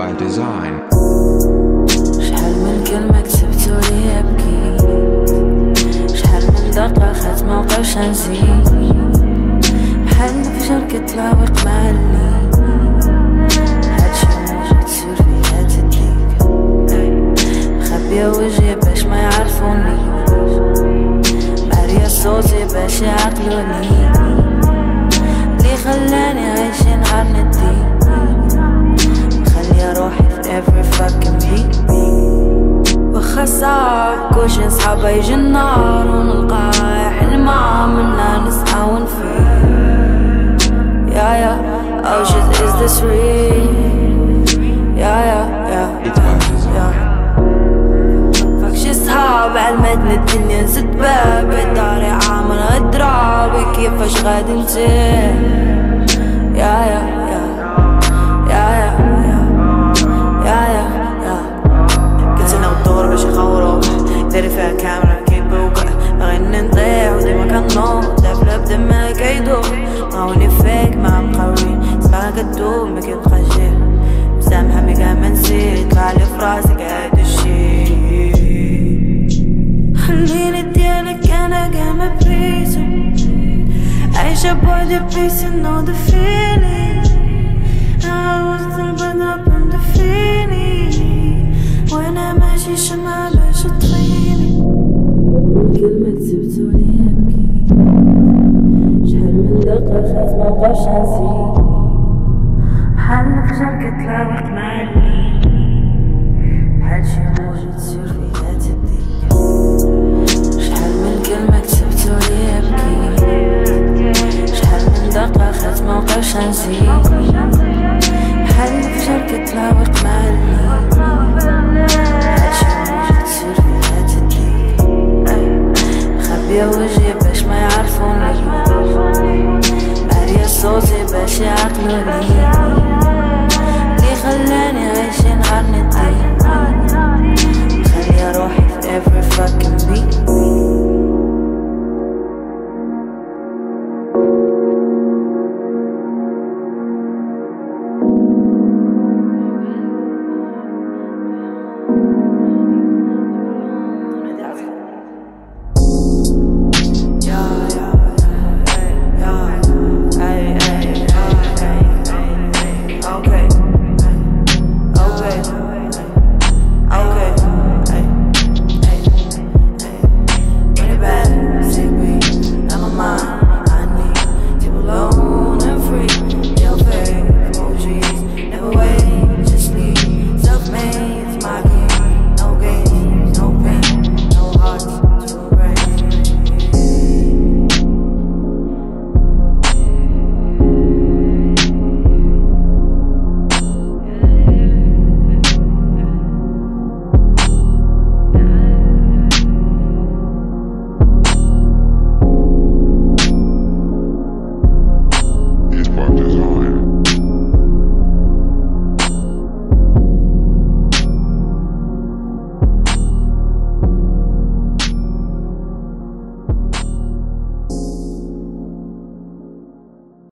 By design. شحال من كلمة كتبتو لي بكيت شحال من دقة خات موقفش نسيت بحال الفجر كتلاوق مع الليل هادشي موجة تسير فيها تديك مخبية وجهي باش ما يعرفونيش عارية صوتي باش يعقلوني. واخا صعب كلش نصحاب يجي النار ونلقى حلمة منا نسعى ونفيق. يا يا Oh shit is this real يا يا يا design. فاكش صحاب علمتني الدنيا زد باب. داري عامل اضرابي كيفاش غادي نتيه خليني ديالك أنا قايمة بريزو عايشة بعد بيس you know the feeling I was still وأنا ماشي شمعة باش تطيني كلمة كتبتولي ابكي شحال من دقة خاف مبقاش نسيني بحال الفجر كتلاوق مع بحال شي موجود تصير شمسي. حل في شركة تلاوق معلي تصير في الحياة الديك وجهي باش ما يعرفوني. قارية صوتي باش يعقلوني. لي خلاني